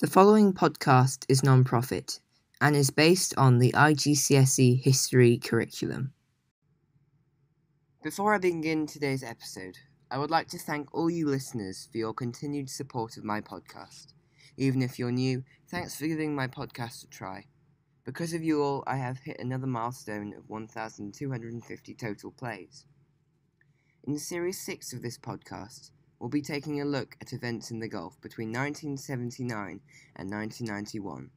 The following podcast is non-profit and is based on the IGCSE history curriculum. Before I begin today's episode, I would like to thank all you listeners for your continued support of my podcast. Even if you're new, thanks for giving my podcast a try. Because of you all, I have hit another milestone of 1,250 total plays. In Series 6 of this podcast, we'll be taking a look at events in the Gulf between 1979 and 1991.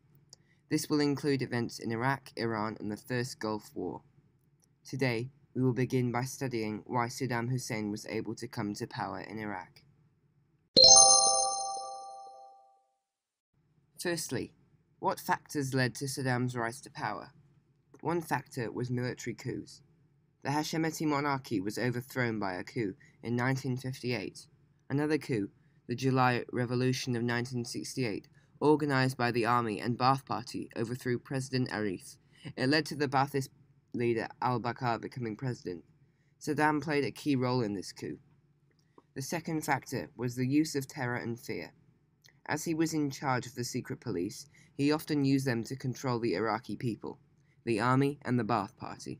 This will include events in Iraq, Iran, and the First Gulf War. Today, we will begin by studying why Saddam Hussein was able to come to power in Iraq. Firstly, what factors led to Saddam's rise to power? One factor was military coups. The Hashemite monarchy was overthrown by a coup in 1958. Another coup, the July Revolution of 1968, organized by the army and Ba'ath Party, overthrew President Arif. It led to the Ba'athist leader al-Bakr becoming president. Saddam played a key role in this coup. The second factor was the use of terror and fear. As he was in charge of the secret police, he often used them to control the Iraqi people, the army, and the Ba'ath Party.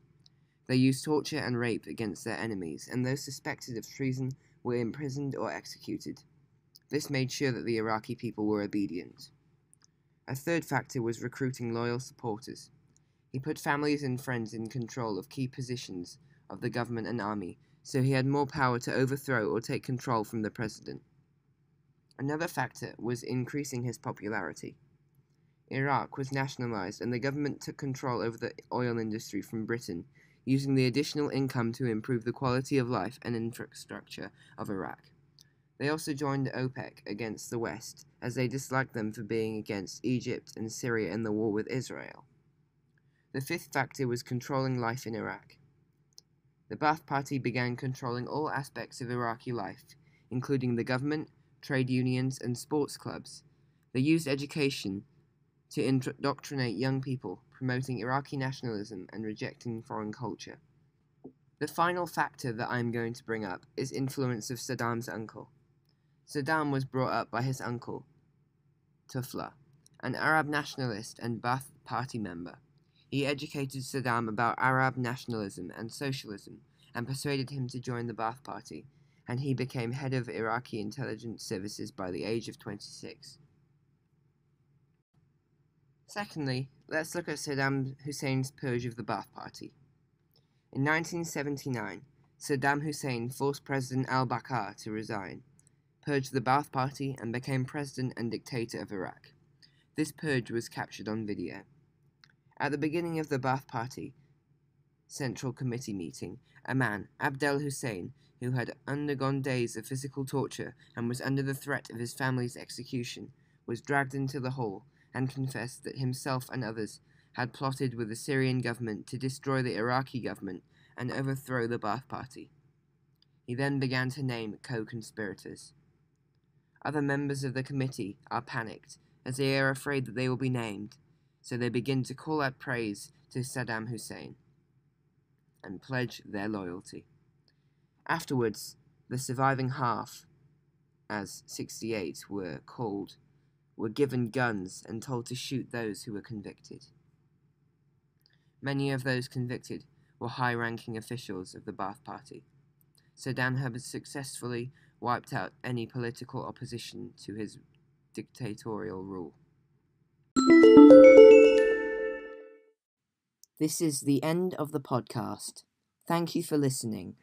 They used torture and rape against their enemies, and those suspected of treason were imprisoned or executed. This made sure that the Iraqi people were obedient. A third factor was recruiting loyal supporters. He put families and friends in control of key positions of the government and army, so he had more power to overthrow or take control from the president. Another factor was increasing his popularity. Iraq was nationalized and the government took control over the oil industry from Britain, using the additional income to improve the quality of life and infrastructure of Iraq. They also joined OPEC against the West, as they disliked them for being against Egypt and Syria in the war with Israel. The fifth factor was controlling life in Iraq. The Ba'ath Party began controlling all aspects of Iraqi life, including the government, trade unions, and sports clubs. They used education to indoctrinate young people, promoting Iraqi nationalism and rejecting foreign culture. The final factor that I am going to bring up is influence of Saddam's uncle. Saddam was brought up by his uncle, Tufla, an Arab nationalist and Ba'ath Party member. He educated Saddam about Arab nationalism and socialism and persuaded him to join the Ba'ath Party and he became head of Iraqi intelligence services by the age of 26. Secondly, let's look at Saddam Hussein's purge of the Ba'ath Party. In 1979, Saddam Hussein forced President al-Bakr to resign, purged the Ba'ath Party, and became president and dictator of Iraq. This purge was captured on video. At the beginning of the Ba'ath Party Central Committee meeting, a man, Abdel Hussein, who had undergone days of physical torture and was under the threat of his family's execution, was dragged into the hall and confessed that himself and others had plotted with the Syrian government to destroy the Iraqi government and overthrow the Ba'ath Party. He then began to name co conspirators. Other members of the committee are panicked as they are afraid that they will be named, so they begin to call out praise to Saddam Hussein and pledge their loyalty. Afterwards, the surviving half, as 68 were called, were given guns and told to shoot those who were convicted. Many of those convicted were high ranking officials of the Ba'ath Party. Saddam had successfully wiped out any political opposition to his dictatorial rule. This is the end of the podcast. Thank you for listening.